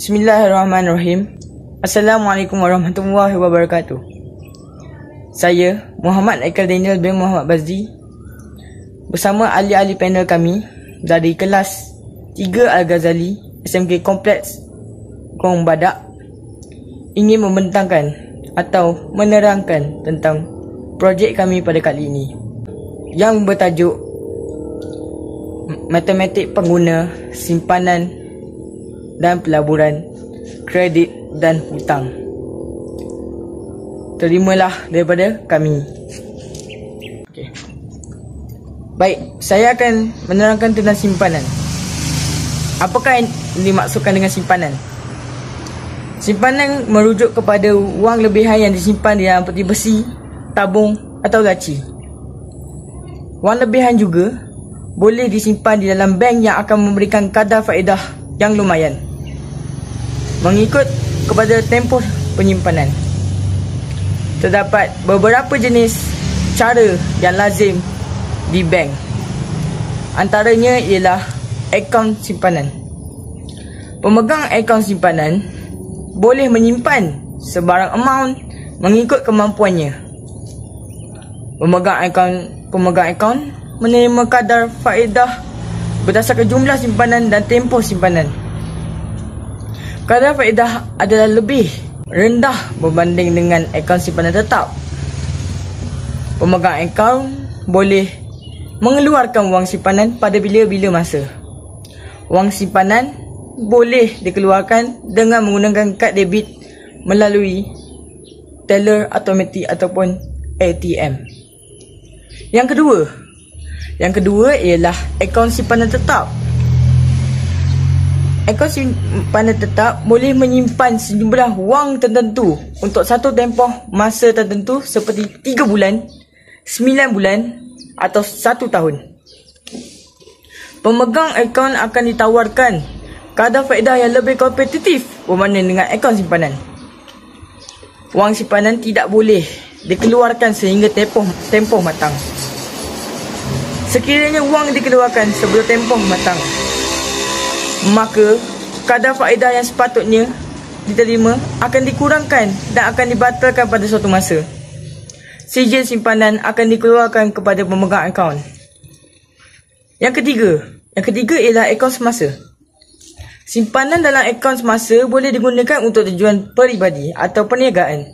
Bismillahirrahmanirrahim. Assalamualaikum warahmatullahi wabarakatuh. Saya Muhammad Aikal Daniel bin Muhammad Bazdi bersama ahli-ahli panel kami dari kelas 3 Al-Ghazali SMK Kompleks Kong Badak ingin membentangkan atau menerangkan tentang projek kami pada kali ini yang bertajuk Matematik Pengguna Simpanan dan Pelaburan Kredit dan Hutang. Terimalah daripada kami. Okay. Baik, saya akan menerangkan tentang simpanan. Apakah yang dimaksudkan dengan simpanan? Simpanan merujuk kepada wang lebihan yang disimpan di dalam peti besi, tabung atau laci. Wang lebihan juga boleh disimpan di dalam bank yang akan memberikan kadar faedah yang lumayan. Mengikut kepada tempoh penyimpanan. Terdapat beberapa jenis cara yang lazim di bank. Antaranya ialah akaun simpanan. Pemegang akaun simpanan boleh menyimpan sebarang amount mengikut kemampuannya. Pemegang akaun pemegang akaun menerima kadar faedah berdasarkan jumlah simpanan dan tempoh simpanan. Kadar faedah adalah lebih rendah berbanding dengan akaun simpanan tetap. Pemegang akaun boleh mengeluarkan wang simpanan pada bila-bila masa. Wang simpanan boleh dikeluarkan dengan menggunakan kad debit melalui teller automatik ataupun ATM. Yang kedua, yang kedua ialah akaun simpanan tetap. Akaun simpanan tetap boleh menyimpan sejumlah wang tertentu untuk satu tempoh masa tertentu seperti 3 bulan, 9 bulan atau 1 tahun. Pemegang akaun akan ditawarkan kadar faedah yang lebih kompetitif berbanding dengan akaun simpanan. Wang simpanan tidak boleh dikeluarkan sehingga tempoh tempoh matang. Sekiranya wang dikeluarkan sebelum tempoh matang, maka kadar faedah yang sepatutnya diterima akan dikurangkan dan akan dibatalkan pada suatu masa. Sijil simpanan akan dikeluarkan kepada pemegang akaun. Yang ketiga, yang ketiga ialah akaun semasa. Simpanan dalam akaun semasa boleh digunakan untuk tujuan peribadi atau perniagaan.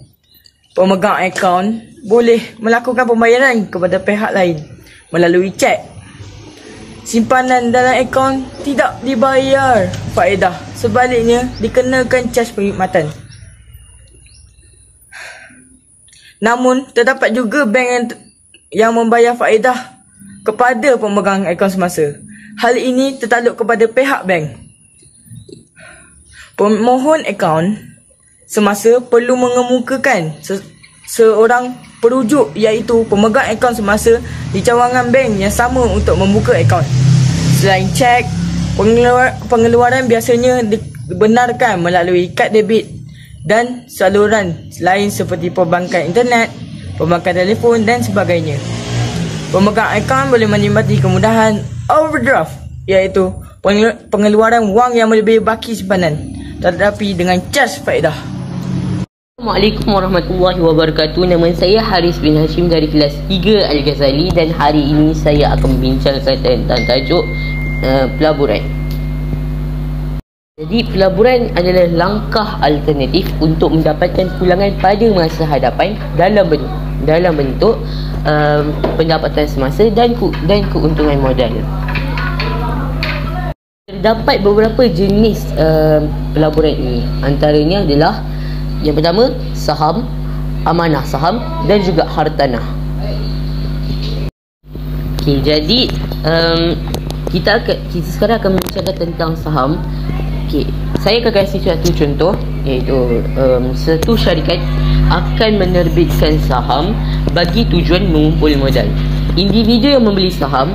Pemegang akaun boleh melakukan pembayaran kepada pihak lain melalui cek Simpanan dalam akaun tidak dibayar faedah. Sebaliknya, dikenakan caj perkhidmatan. Namun, terdapat juga bank yang, yang membayar faedah kepada pemegang akaun semasa. Hal ini tertakluk kepada pihak bank. Pemohon akaun semasa perlu mengemukakan se seorang perujuk iaitu pemegang akaun semasa di cawangan bank yang sama untuk membuka akaun. Selain cek, pengeluar, pengeluaran biasanya dibenarkan melalui kad debit dan saluran lain seperti perbankan internet, perbankan telefon dan sebagainya. Pemegang akaun boleh menikmati kemudahan overdraft iaitu pengeluaran wang yang melebihi baki simpanan tetapi dengan cas faedah. Assalamualaikum warahmatullahi wabarakatuh. Nama saya Haris bin Hashim dari kelas 3 Al-Ghazali Dan hari ini saya akan membincangkan tentang tajuk uh, pelaburan. Jadi pelaburan adalah langkah alternatif Untuk mendapatkan pulangan pada masa hadapan Dalam bentuk, dalam bentuk um, pendapatan semasa dan, ku, dan keuntungan modal. Terdapat beberapa jenis uh, pelaburan ini. Antaranya adalah yang pertama, saham, amanah saham dan juga hartanah. Okey, jadi um, kita akan, kita sekarang akan berbincang tentang saham. Okey, saya akan kasih satu contoh iaitu um, satu syarikat akan menerbitkan saham bagi tujuan mengumpul modal. Individu yang membeli saham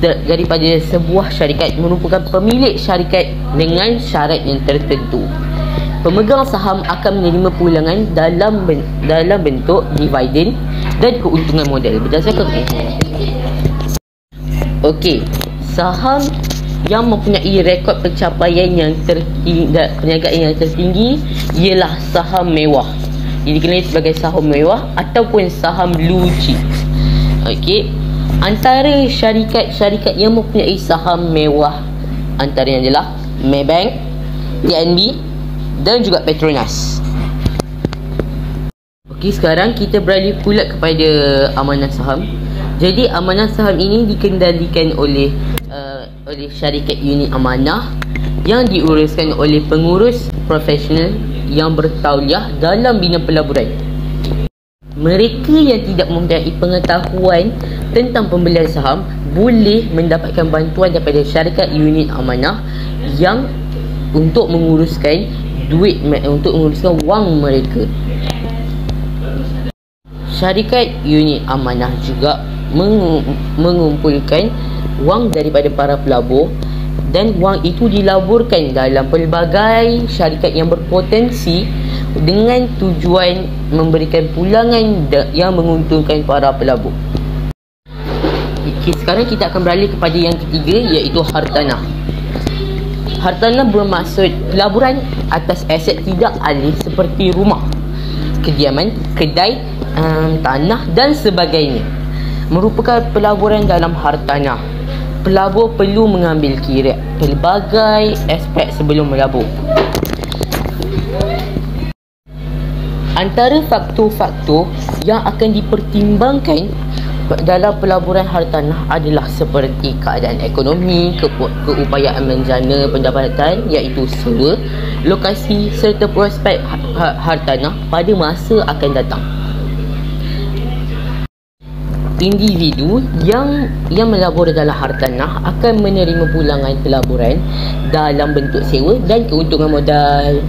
daripada sebuah syarikat merupakan pemilik syarikat dengan syarat yang tertentu pemegang saham akan menerima pulangan dalam ben, dalam bentuk dividen dan keuntungan modal berdasarkan okey saham yang mempunyai rekod pencapaian yang tertinggi perniagaan yang tertinggi ialah saham mewah. Ini dikenali sebagai saham mewah ataupun saham blue chip. Okey. Antara syarikat-syarikat yang mempunyai saham mewah antaranya adalah Maybank, TNB dan juga Petronas. Okey, sekarang kita beralih pula kepada amanah saham. Jadi amanah saham ini dikendalikan oleh uh, oleh syarikat unit amanah yang diuruskan oleh pengurus profesional yang bertauliah dalam bina pelaburan. Mereka yang tidak mempunyai pengetahuan tentang pembelian saham boleh mendapatkan bantuan daripada syarikat unit amanah yang untuk menguruskan duit untuk menguruskan wang mereka syarikat unit amanah juga mengumpulkan wang daripada para pelabur dan wang itu dilaburkan dalam pelbagai syarikat yang berpotensi dengan tujuan memberikan pulangan yang menguntungkan para pelabur. Okay, sekarang kita akan beralih kepada yang ketiga iaitu hartanah. Hartanah bermaksud pelaburan atas aset tidak alih seperti rumah, kediaman, kedai, um, tanah dan sebagainya. Merupakan pelaburan dalam hartanah pelabur perlu mengambil kira pelbagai aspek sebelum melabur. Antara faktor-faktor yang akan dipertimbangkan dalam pelaburan hartanah adalah seperti keadaan ekonomi, ke keupayaan menjana pendapatan iaitu sewa, lokasi serta prospek hartanah pada masa akan datang individu yang yang melabur dalam hartanah akan menerima pulangan pelaburan dalam bentuk sewa dan keuntungan modal.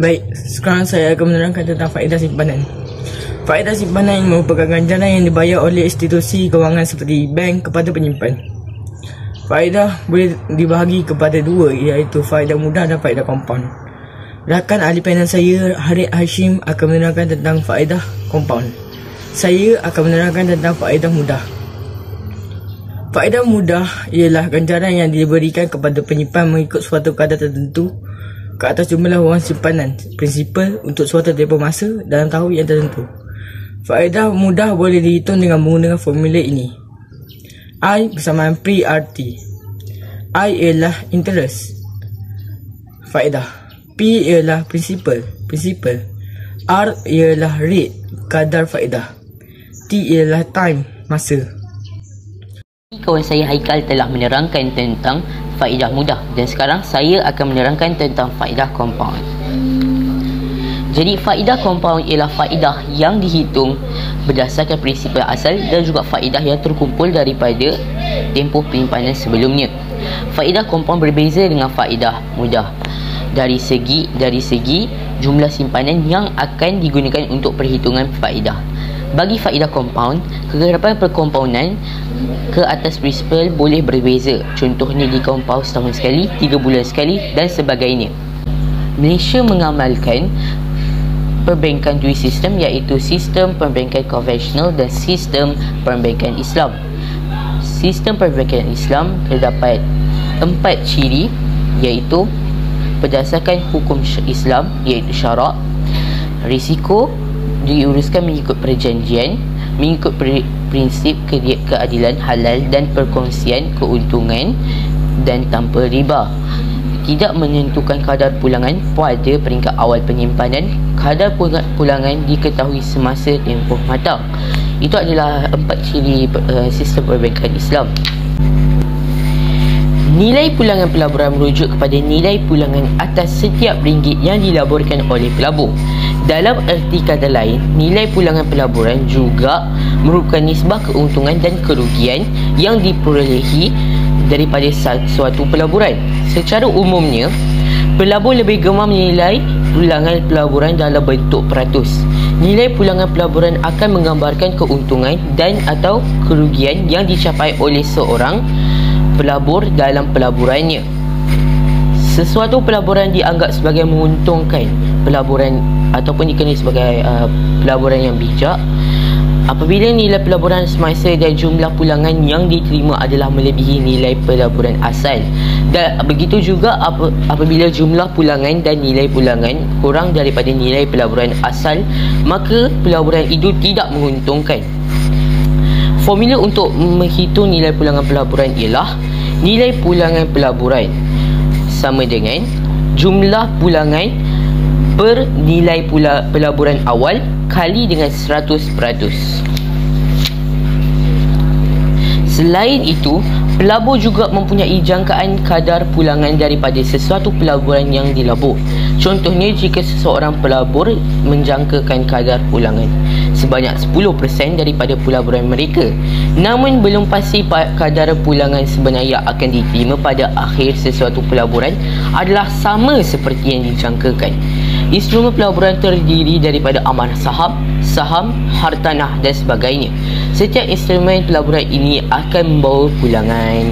Baik, sekarang saya akan menerangkan tentang faedah simpanan. Faedah simpanan yang merupakan ganjaran yang dibayar oleh institusi kewangan seperti bank kepada penyimpan. Faedah boleh dibahagi kepada dua iaitu faedah mudah dan faedah compound. Rakan ahli panel saya, Harid Hashim akan menerangkan tentang faedah compound saya akan menerangkan tentang faedah mudah. Faedah mudah ialah ganjaran yang diberikan kepada penyimpan mengikut suatu kadar tertentu ke atas jumlah wang simpanan prinsipal untuk suatu tempoh masa dalam tahun yang tertentu. Faedah mudah boleh dihitung dengan menggunakan formula ini. I bersamaan pre-RT. I ialah interest. Faedah. P ialah prinsipal. Prinsipal. R ialah rate. Kadar faedah. T ialah time, masa. Kawan saya Haikal telah menerangkan tentang faedah mudah dan sekarang saya akan menerangkan tentang faedah compound. Jadi faedah compound ialah faedah yang dihitung berdasarkan prinsip asal dan juga faedah yang terkumpul daripada tempoh penyimpanan sebelumnya. Faedah compound berbeza dengan faedah mudah dari segi dari segi jumlah simpanan yang akan digunakan untuk perhitungan faedah. Bagi faedah compound, kegerapan perkompoundan ke atas prinsipal boleh berbeza. Contohnya di compound setahun sekali, tiga bulan sekali dan sebagainya. Malaysia mengamalkan perbankan dua sistem iaitu sistem perbankan konvensional dan sistem perbankan Islam. Sistem perbankan Islam terdapat empat ciri iaitu berdasarkan hukum Islam iaitu syarak, risiko, diuruskan mengikut perjanjian mengikut prinsip keadilan halal dan perkongsian keuntungan dan tanpa riba tidak menentukan kadar pulangan pada peringkat awal penyimpanan kadar pulangan diketahui semasa tempoh matang itu adalah empat ciri uh, sistem perbankan Islam Nilai pulangan pelaburan merujuk kepada nilai pulangan atas setiap ringgit yang dilaburkan oleh pelabur. Dalam erti kata lain, nilai pulangan pelaburan juga merupakan nisbah keuntungan dan kerugian yang diperolehi daripada suatu pelaburan. Secara umumnya, pelabur lebih gemar menilai pulangan pelaburan dalam bentuk peratus. Nilai pulangan pelaburan akan menggambarkan keuntungan dan atau kerugian yang dicapai oleh seorang pelabur dalam pelaburannya. Sesuatu pelaburan dianggap sebagai menguntungkan pelaburan ataupun dikenali sebagai uh, pelaburan yang bijak Apabila nilai pelaburan semasa dan jumlah pulangan yang diterima adalah melebihi nilai pelaburan asal dan begitu juga ap- apabila jumlah pulangan dan nilai pulangan kurang daripada nilai pelaburan asal maka pelaburan itu tidak menguntungkan. Formula untuk menghitung nilai pulangan pelaburan ialah nilai pulangan pelaburan sama dengan jumlah pulangan per nilai pula pelaburan awal kali dengan 100%. Selain itu, pelabur juga mempunyai jangkaan kadar pulangan daripada sesuatu pelaburan yang dilabur. Contohnya jika seseorang pelabur menjangkakan kadar pulangan sebanyak 10% daripada pelaburan mereka namun belum pasti kadar pulangan sebenar yang akan diterima pada akhir sesuatu pelaburan adalah sama seperti yang dijangkakan instrumen pelaburan terdiri daripada amanah saham saham hartanah dan sebagainya setiap instrumen pelaburan ini akan membawa pulangan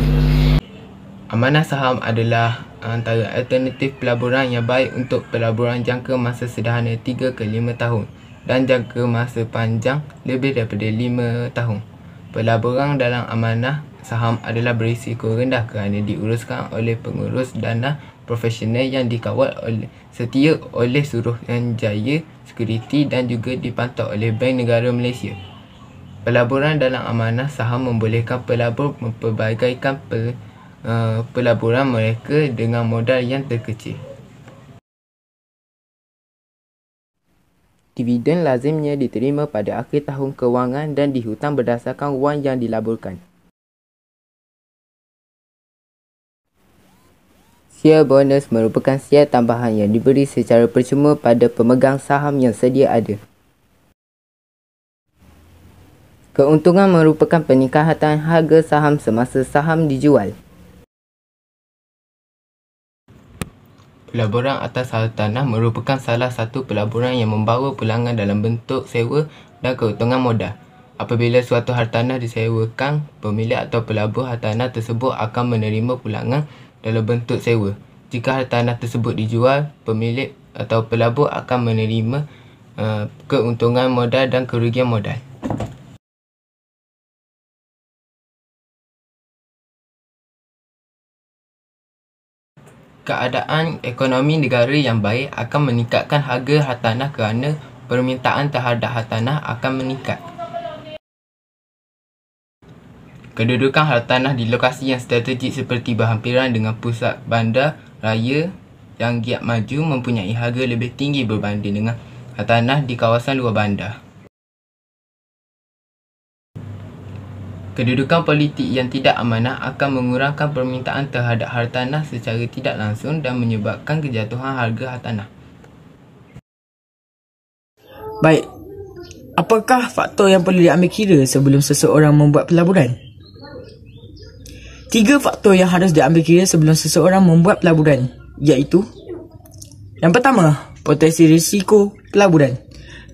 Amanah saham adalah antara alternatif pelaburan yang baik untuk pelaburan jangka masa sederhana 3 ke 5 tahun dan jangka masa panjang lebih daripada 5 tahun. Pelaburan dalam amanah saham adalah berisiko rendah kerana diuruskan oleh pengurus dana profesional yang dikawal oleh setia oleh Suruhanjaya Security dan juga dipantau oleh Bank Negara Malaysia. Pelaburan dalam amanah saham membolehkan pelabur memperbagaikan pel- uh, pelaburan mereka dengan modal yang terkecil. Dividen lazimnya diterima pada akhir tahun kewangan dan dihutang berdasarkan wang yang dilaburkan. Share bonus merupakan share tambahan yang diberi secara percuma pada pemegang saham yang sedia ada. Keuntungan merupakan peningkatan harga saham semasa saham dijual. Pelaburan atas hartanah merupakan salah satu pelaburan yang membawa pulangan dalam bentuk sewa dan keuntungan modal. Apabila suatu hartanah disewakan, pemilik atau pelabur hartanah tersebut akan menerima pulangan dalam bentuk sewa. Jika hartanah tersebut dijual, pemilik atau pelabur akan menerima uh, keuntungan modal dan kerugian modal. keadaan ekonomi negara yang baik akan meningkatkan harga hartanah kerana permintaan terhadap hartanah akan meningkat. Kedudukan hartanah di lokasi yang strategik seperti berhampiran dengan pusat bandar raya yang giat maju mempunyai harga lebih tinggi berbanding dengan hartanah di kawasan luar bandar. Kedudukan politik yang tidak amanah akan mengurangkan permintaan terhadap hartanah secara tidak langsung dan menyebabkan kejatuhan harga hartanah. Baik, apakah faktor yang perlu diambil kira sebelum seseorang membuat pelaburan? Tiga faktor yang harus diambil kira sebelum seseorang membuat pelaburan iaitu Yang pertama, potensi risiko pelaburan.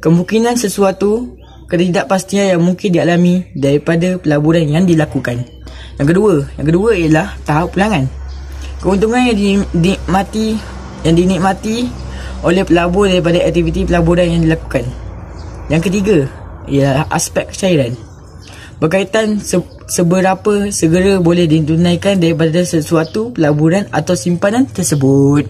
Kemungkinan sesuatu ketidakpastian yang mungkin dialami daripada pelaburan yang dilakukan. Yang kedua, yang kedua ialah tahap pulangan. Keuntungan yang dinikmati yang dinikmati oleh pelabur daripada aktiviti pelaburan yang dilakukan. Yang ketiga ialah aspek cairan. Berkaitan se- seberapa segera boleh ditunaikan daripada sesuatu pelaburan atau simpanan tersebut.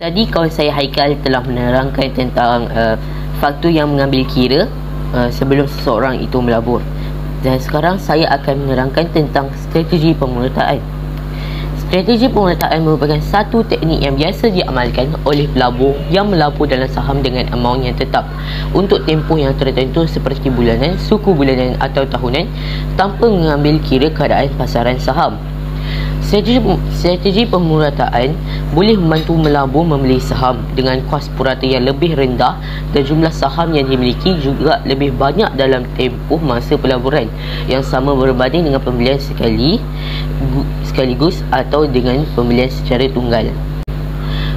Tadi kawan saya Haikal telah menerangkan tentang uh, faktor yang mengambil kira Uh, sebelum seseorang itu melabur. Dan sekarang saya akan menerangkan tentang strategi pemulataan. Strategi pemulataan merupakan satu teknik yang biasa diamalkan oleh pelabur yang melabur dalam saham dengan amount yang tetap untuk tempoh yang tertentu seperti bulanan, suku bulanan atau tahunan tanpa mengambil kira keadaan pasaran saham. Strategi, strategi pemurataan boleh membantu melabur membeli saham dengan kos purata yang lebih rendah dan jumlah saham yang dimiliki juga lebih banyak dalam tempoh masa pelaburan yang sama berbanding dengan pembelian sekali sekaligus atau dengan pembelian secara tunggal.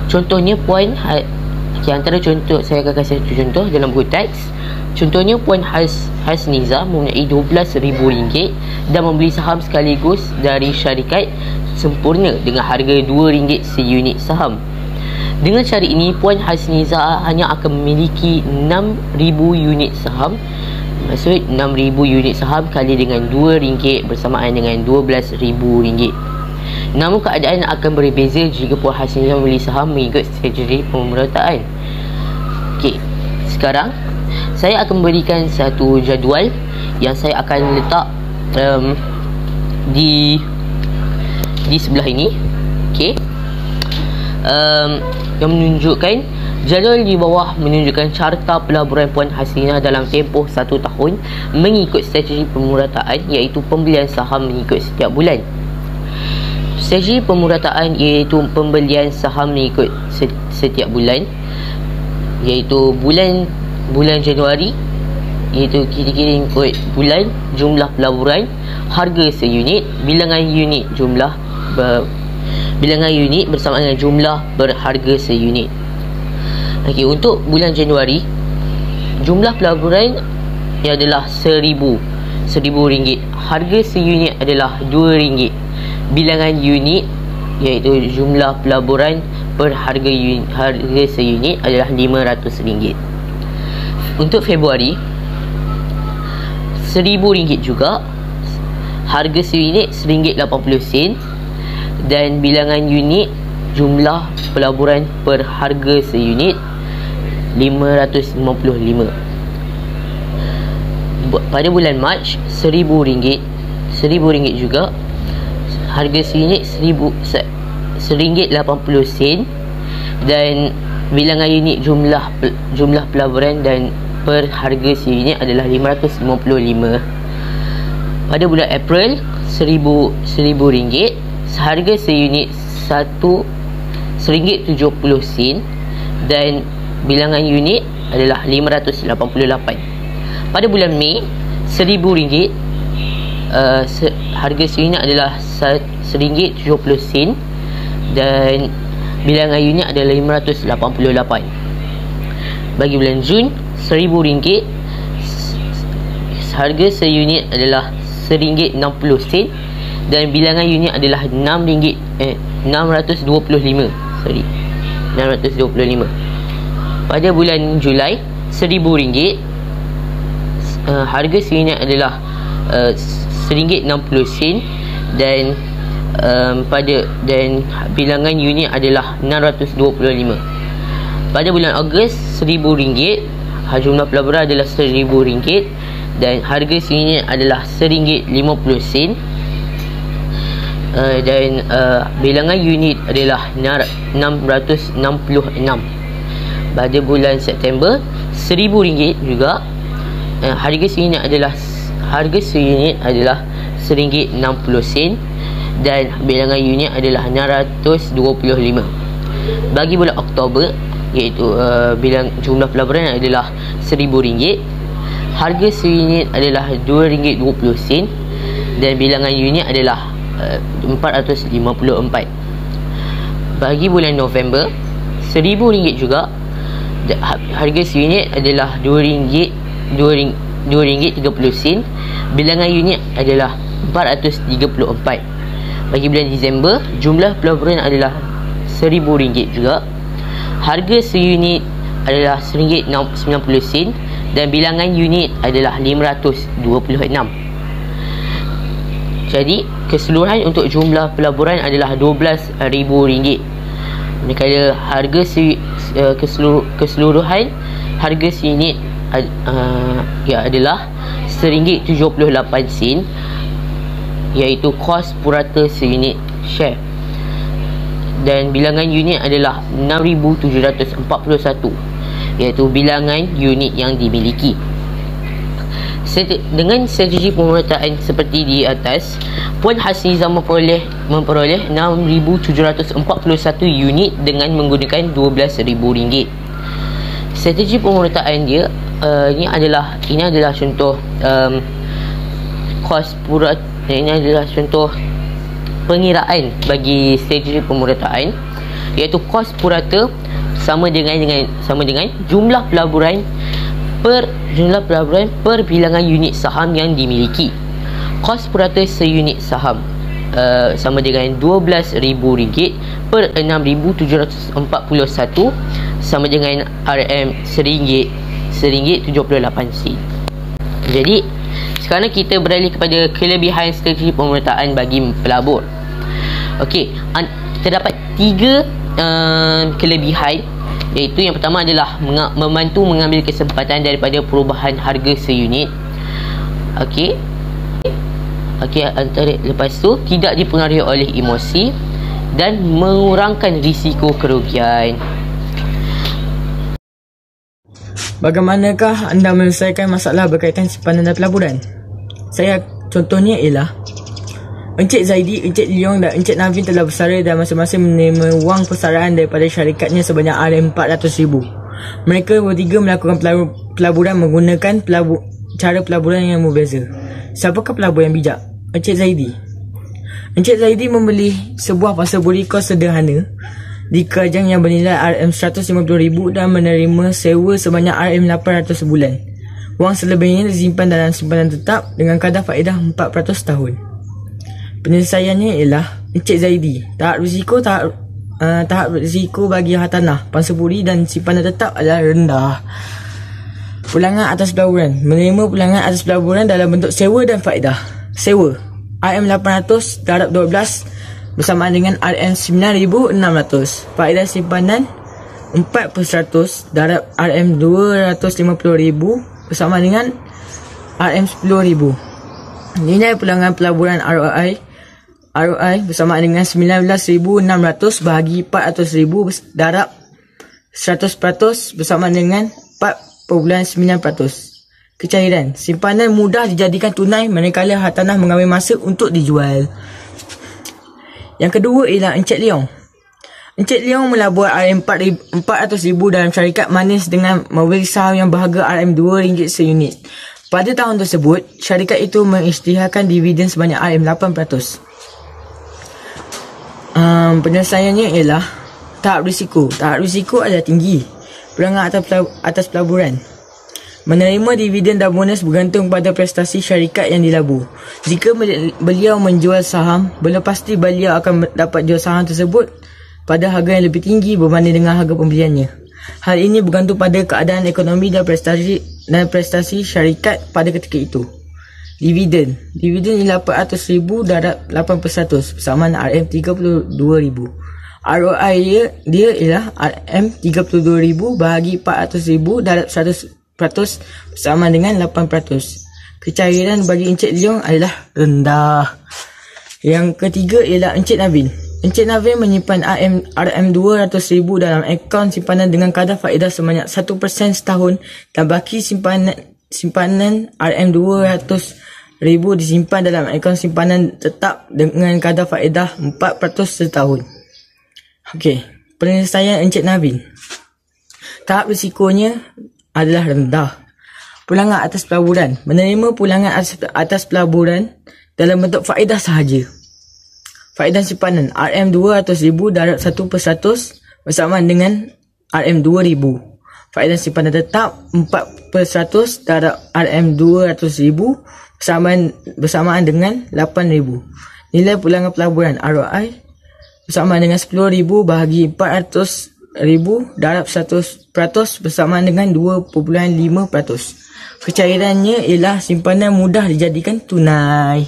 Contohnya puan okay, antara contoh saya akan kasih satu contoh dalam buku teks Contohnya Puan Has, Hasniza mempunyai RM12,000 dan membeli saham sekaligus dari syarikat sempurna dengan harga RM2 seunit saham. Dengan cara ini, Puan Hasniza hanya akan memiliki 6,000 unit saham Maksud 6,000 unit saham kali dengan RM2 bersamaan dengan RM12,000. Namun keadaan akan berbeza jika puas hasilnya membeli saham mengikut strategi pemerataan. Okey, sekarang saya akan berikan satu jadual yang saya akan letak um, di di sebelah ini. Okey. Um, yang menunjukkan Jadual di bawah menunjukkan carta pelaburan Puan Hasina dalam tempoh satu tahun mengikut strategi pemurataan iaitu pembelian saham mengikut setiap bulan. Strategi pemurataan iaitu pembelian saham mengikut setiap bulan iaitu bulan bulan Januari iaitu kira-kira ikut bulan jumlah pelaburan harga seunit bilangan unit jumlah ber, bilangan unit bersama dengan jumlah berharga seunit Okey, untuk bulan Januari jumlah pelaburan ia adalah seribu seribu ringgit. Harga seunit adalah dua ringgit. Bilangan unit iaitu jumlah pelaburan per harga unit, harga seunit adalah lima ratus ringgit. Untuk Februari seribu ringgit juga. Harga seunit seringgit lapan puluh sen. Dan bilangan unit jumlah pelaburan per harga seunit 555 pada bulan Mac RM1000 RM1000 juga. Harga seunit RM1.80 dan bilangan unit jumlah jumlah pelaburan dan per harga seunit adalah 555 pada bulan April RM1000 harga seunit 1 RM1.70 dan bilangan unit adalah 588 pada bulan Mei RM1000 uh, harga seunit adalah RM1.70 dan bilangan unit adalah 588 bagi bulan Jun RM1000 harga seunit adalah RM1.60 dan bilangan unit adalah RM6 eh, 625 sorry 625 pada bulan Julai RM1,000 uh, harga seunit adalah uh, RM1.60 dan um, pada dan bilangan unit adalah 625 pada bulan Ogos RM1,000 jumlah pelaburan adalah RM1,000 dan harga seunit adalah RM1.50 uh, dan uh, bilangan unit adalah 666 pada bulan September RM1000 juga. Uh, harga seunit adalah harga seunit adalah RM1.60 dan bilangan unit adalah 625 bagi bulan Oktober iaitu uh, bilang jumlah pelaburan adalah RM1000 harga seunit adalah RM2.20 dan bilangan unit adalah uh, 454 bagi bulan November RM1000 juga harga seunit adalah RM2 RM2.30 bilangan unit adalah 434 bagi bulan Disember jumlah pelaburan adalah RM1000 juga. Harga seunit adalah RM1.90 dan bilangan unit adalah 526 jadi keseluruhan untuk jumlah pelaburan adalah RM12,000 manakala harga si, keseluruh, keseluruhan harga sini uh, ya adalah RM1.78 iaitu kos purata seunit share. Dan bilangan unit adalah 6741 iaitu bilangan unit yang dimiliki dengan strategi pemerataan seperti di atas Puan Hasniza memperoleh memperoleh 6741 unit dengan menggunakan RM12,000. Strategi pemerataan dia uh, ini adalah ini adalah contoh um, kos purat ini adalah contoh pengiraan bagi strategi pemerataan iaitu kos purata sama dengan dengan sama dengan jumlah pelaburan per jumlah pelaburan per bilangan unit saham yang dimiliki kos purata seunit saham uh, sama dengan RM12,000 per 6,741 sama dengan RM RM1 RM1.78 sen Jadi, sekarang kita beralih kepada kelebihan strategi pemerintah bagi pelabur. Okey, kita dapat tiga uh, kelebihan iaitu yang pertama adalah membantu mengambil kesempatan daripada perubahan harga seunit. Okey. Okey, antara lepas tu tidak dipengaruhi oleh emosi dan mengurangkan risiko kerugian. Bagaimanakah anda menyelesaikan masalah berkaitan simpanan dan pelaburan? Saya contohnya ialah Encik Zaidi, Encik Leong dan Encik Navin telah bersara dan masing-masing menerima wang persaraan daripada syarikatnya sebanyak RM400,000. Mereka bertiga melakukan pelaburan menggunakan pelabur, cara pelaburan yang berbeza. Siapakah pelabur yang bijak? Encik Zaidi. Encik Zaidi membeli sebuah pasal buriko sederhana di kerajaan yang bernilai RM150,000 dan menerima sewa sebanyak RM800 sebulan. Wang selebihnya disimpan dalam simpanan tetap dengan kadar faedah 4% tahun. Penyelesaiannya ialah Encik Zaidi. Tahap risiko tahap, uh, tahap risiko bagi hartanah Pansepuri dan simpanan tetap adalah rendah. Pulangan atas pelaburan. Menerima pulangan atas pelaburan dalam bentuk sewa dan faedah. Sewa. RM800 darab 12 Bersamaan dengan RM9,600 Faedah simpanan 4% darab RM250,000 Bersamaan dengan RM10,000 Nilai pulangan pelaburan ROI ROI bersama dengan 19,600 bahagi 400,000 darab 100% bersama dengan 4.9%. Kecairan. Simpanan mudah dijadikan tunai manakala hartanah mengambil masa untuk dijual. Yang kedua ialah Encik Leong. Encik Leong melabur RM400,000 dalam syarikat manis dengan membeli saham yang berharga RM2 seunit. Pada tahun tersebut, syarikat itu mengisytiharkan dividen sebanyak RM800 um, penyelesaiannya ialah tahap risiko. Tahap risiko adalah tinggi. Perangan atas, atas pelaburan. Menerima dividen dan bonus bergantung pada prestasi syarikat yang dilabur. Jika beliau menjual saham, belum pasti beliau akan dapat jual saham tersebut pada harga yang lebih tinggi berbanding dengan harga pembeliannya. Hal ini bergantung pada keadaan ekonomi dan prestasi dan prestasi syarikat pada ketika itu. Dividen. Dividen ialah 800,000 darab 8% bersamaan RM32,000. ROI dia, dia ialah RM32,000 bahagi 400,000 darab 100% bersama dengan 8%. Kecairan bagi Encik Leong adalah rendah. Yang ketiga ialah Encik Navin. Encik Navin menyimpan RM, RM200,000 dalam akaun simpanan dengan kadar faedah sebanyak 1% setahun dan baki simpanan simpanan RM200,000 ribu disimpan dalam akaun simpanan tetap dengan kadar faedah 4% setahun. Okey, penyelesaian Encik Navin. Tahap risikonya adalah rendah. Pulangan atas pelaburan. Menerima pulangan atas, pelaburan dalam bentuk faedah sahaja. Faedah simpanan RM200,000 darab 1% bersama dengan RM2,000. Faedah simpanan tetap 4% darab RM200,000 bersamaan, bersamaan dengan 8,000. Nilai pulangan pelaburan ROI bersamaan dengan 10,000 bahagi 400,000 darab 100% bersamaan dengan 2.5%. Kecairannya ialah simpanan mudah dijadikan tunai.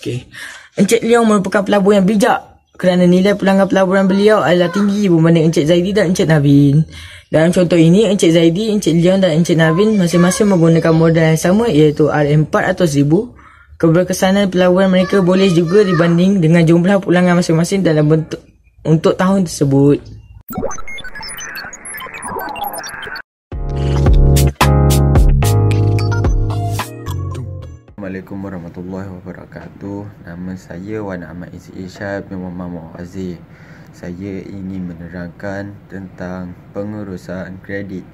Okay. Encik Leong merupakan pelabur yang bijak kerana nilai pulangan pelaburan beliau adalah tinggi berbanding Encik Zaidi dan Encik Navin. Dalam contoh ini, Encik Zaidi, Encik Leon dan Encik Navin masing-masing menggunakan modal yang sama iaitu RM4 atau RM1,000. Keberkesanan pelaburan mereka boleh juga dibanding dengan jumlah pulangan masing-masing dalam bentuk untuk tahun tersebut. Assalamualaikum warahmatullahi wabarakatuh. Nama saya Wan Ahmad Isi Isyad bin Muhammad Muazzir saya ingin menerangkan tentang pengurusan kredit.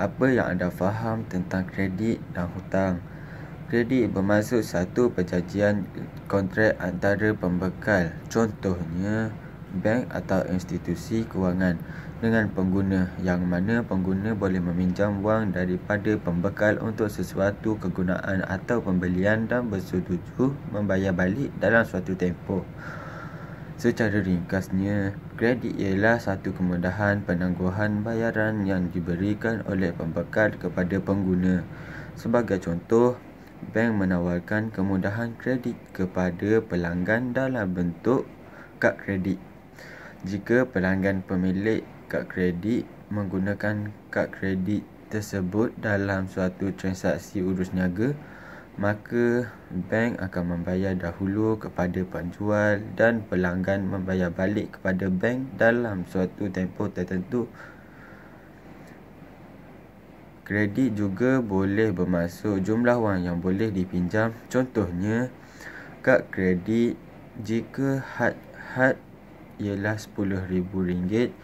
Apa yang anda faham tentang kredit dan hutang? Kredit bermaksud satu perjanjian kontrak antara pembekal, contohnya bank atau institusi kewangan dengan pengguna yang mana pengguna boleh meminjam wang daripada pembekal untuk sesuatu kegunaan atau pembelian dan bersetuju membayar balik dalam suatu tempoh. Secara ringkasnya, kredit ialah satu kemudahan penangguhan bayaran yang diberikan oleh pembekal kepada pengguna. Sebagai contoh, bank menawarkan kemudahan kredit kepada pelanggan dalam bentuk kad kredit. Jika pelanggan pemilik kad kredit menggunakan kad kredit tersebut dalam suatu transaksi urus niaga, maka bank akan membayar dahulu kepada penjual dan pelanggan membayar balik kepada bank dalam suatu tempoh tertentu. Kredit juga boleh bermaksud jumlah wang yang boleh dipinjam. Contohnya, kad kredit jika had-had ialah RM10,000,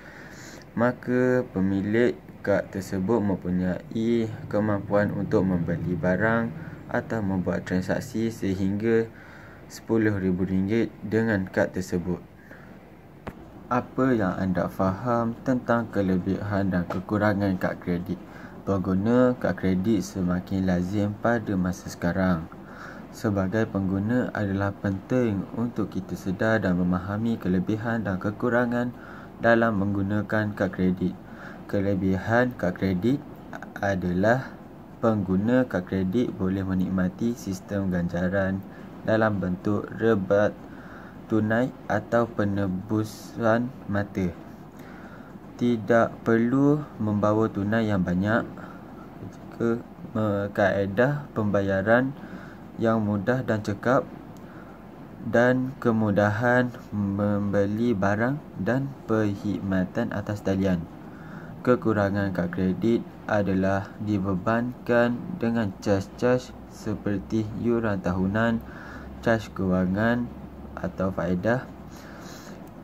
maka pemilik kad tersebut mempunyai kemampuan untuk membeli barang atau membuat transaksi sehingga RM10,000 dengan kad tersebut. Apa yang anda faham tentang kelebihan dan kekurangan kad kredit? pengguna kad kredit semakin lazim pada masa sekarang. Sebagai pengguna adalah penting untuk kita sedar dan memahami kelebihan dan kekurangan dalam menggunakan kad kredit. Kelebihan kad kredit adalah pengguna kad kredit boleh menikmati sistem ganjaran dalam bentuk rebat tunai atau penebusan mata tidak perlu membawa tunai yang banyak jika kaedah pembayaran yang mudah dan cekap dan kemudahan membeli barang dan perkhidmatan atas talian. Kekurangan kad kredit adalah dibebankan dengan cas-cas seperti yuran tahunan, cas kewangan atau faedah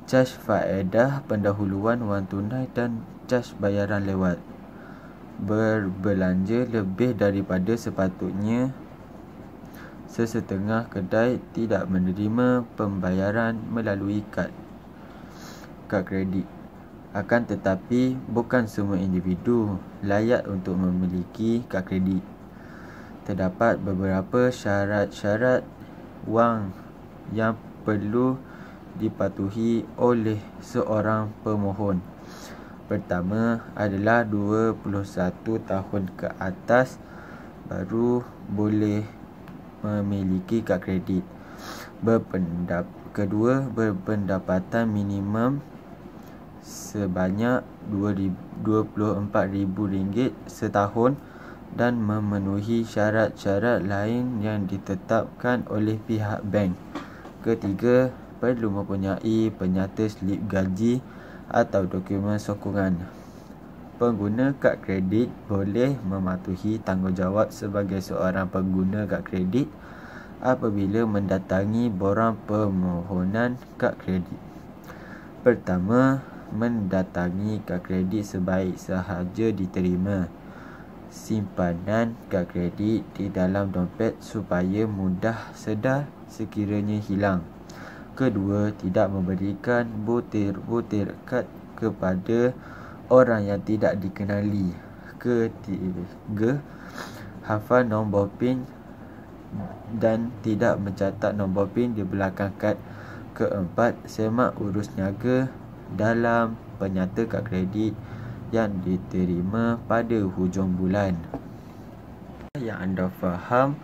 cas faedah pendahuluan wang tunai dan cas bayaran lewat berbelanja lebih daripada sepatutnya sesetengah kedai tidak menerima pembayaran melalui kad kad kredit akan tetapi bukan semua individu layak untuk memiliki kad kredit terdapat beberapa syarat-syarat wang yang perlu dipatuhi oleh seorang pemohon. Pertama adalah 21 tahun ke atas baru boleh memiliki kad kredit. Berpendap kedua berpendapatan minimum sebanyak RM24,000 setahun dan memenuhi syarat-syarat lain yang ditetapkan oleh pihak bank. Ketiga, perlu mempunyai penyata slip gaji atau dokumen sokongan. Pengguna kad kredit boleh mematuhi tanggungjawab sebagai seorang pengguna kad kredit apabila mendatangi borang permohonan kad kredit. Pertama, mendatangi kad kredit sebaik sahaja diterima. Simpanan kad kredit di dalam dompet supaya mudah sedar sekiranya hilang. Kedua, tidak memberikan butir-butir kad kepada orang yang tidak dikenali. Ketiga, hafal nombor PIN dan tidak mencatat nombor PIN di belakang kad. Keempat, semak urus niaga dalam penyata kad kredit yang diterima pada hujung bulan. Yang anda faham,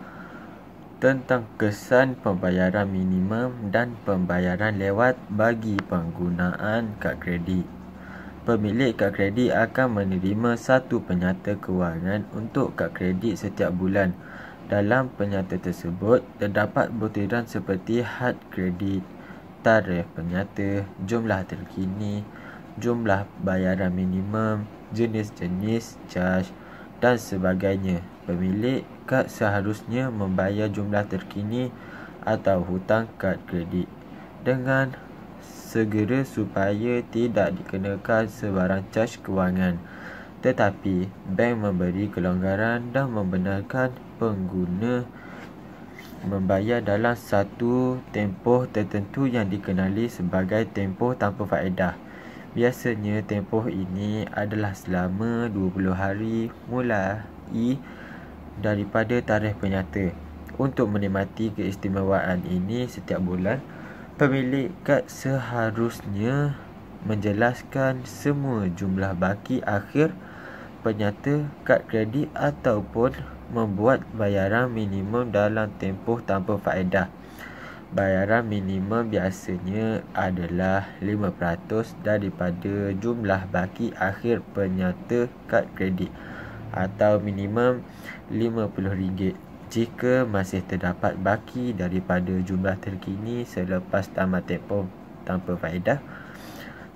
tentang kesan pembayaran minimum dan pembayaran lewat bagi penggunaan kad kredit. Pemilik kad kredit akan menerima satu penyata kewangan untuk kad kredit setiap bulan. Dalam penyata tersebut, terdapat butiran seperti had kredit, tarikh penyata, jumlah terkini, jumlah bayaran minimum, jenis-jenis charge dan sebagainya. Pemilik kad seharusnya membayar jumlah terkini atau hutang kad kredit dengan segera supaya tidak dikenakan sebarang caj kewangan. Tetapi, bank memberi kelonggaran dan membenarkan pengguna membayar dalam satu tempoh tertentu yang dikenali sebagai tempoh tanpa faedah. Biasanya tempoh ini adalah selama 20 hari mulai daripada tarikh penyata. Untuk menikmati keistimewaan ini setiap bulan, pemilik kad seharusnya menjelaskan semua jumlah baki akhir penyata kad kredit ataupun membuat bayaran minimum dalam tempoh tanpa faedah. Bayaran minimum biasanya adalah 5% daripada jumlah baki akhir penyata kad kredit atau minimum RM50 jika masih terdapat baki daripada jumlah terkini selepas tamat tempoh tanpa faedah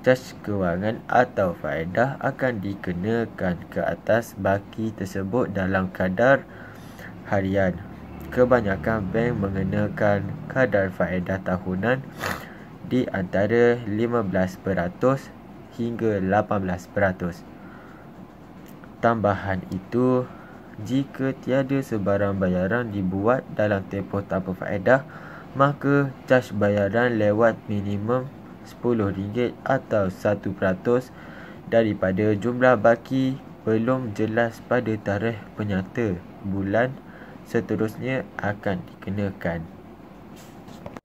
caj kewangan atau faedah akan dikenakan ke atas baki tersebut dalam kadar harian. Kebanyakan bank mengenakan kadar faedah tahunan di antara 15% hingga 18%. Tambahan itu, jika tiada sebarang bayaran dibuat dalam tempoh tanpa faedah, maka caj bayaran lewat minimum RM10 atau 1% daripada jumlah baki belum jelas pada tarikh penyata bulan seterusnya akan dikenakan.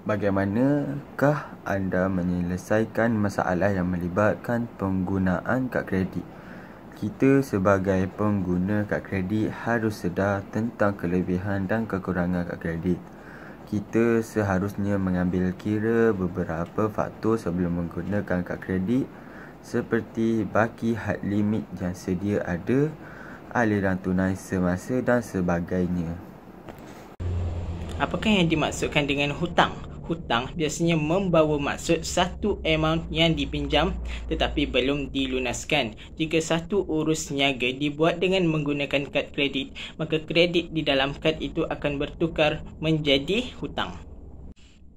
Bagaimanakah anda menyelesaikan masalah yang melibatkan penggunaan kad kredit? Kita sebagai pengguna kad kredit harus sedar tentang kelebihan dan kekurangan kad kredit kita seharusnya mengambil kira beberapa faktor sebelum menggunakan kad kredit seperti baki had limit yang sedia ada, aliran tunai semasa dan sebagainya. Apakah yang dimaksudkan dengan hutang? Hutang biasanya membawa maksud satu amount yang dipinjam tetapi belum dilunaskan. Jika satu urus niaga dibuat dengan menggunakan kad kredit, maka kredit di dalam kad itu akan bertukar menjadi hutang.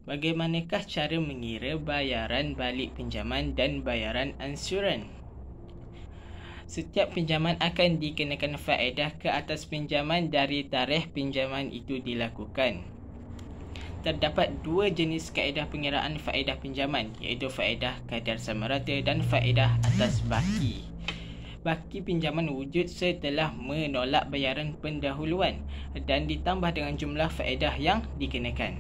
Bagaimanakah cara mengira bayaran balik pinjaman dan bayaran ansuran? Setiap pinjaman akan dikenakan faedah ke atas pinjaman dari tarikh pinjaman itu dilakukan terdapat dua jenis kaedah pengiraan faedah pinjaman iaitu faedah kadar sama rata dan faedah atas baki. Baki pinjaman wujud setelah menolak bayaran pendahuluan dan ditambah dengan jumlah faedah yang dikenakan.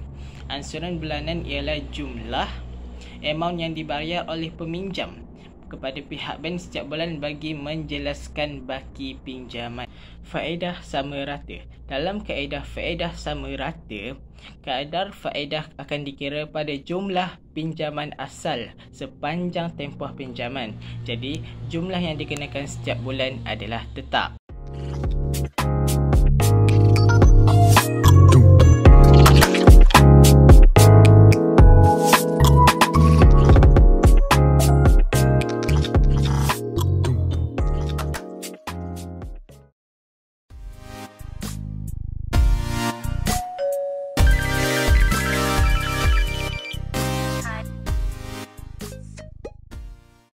Ansuran bulanan ialah jumlah amount yang dibayar oleh peminjam kepada pihak bank setiap bulan bagi menjelaskan baki pinjaman. Faedah sama rata. Dalam kaedah faedah sama rata, kadar faedah akan dikira pada jumlah pinjaman asal sepanjang tempoh pinjaman. Jadi, jumlah yang dikenakan setiap bulan adalah tetap.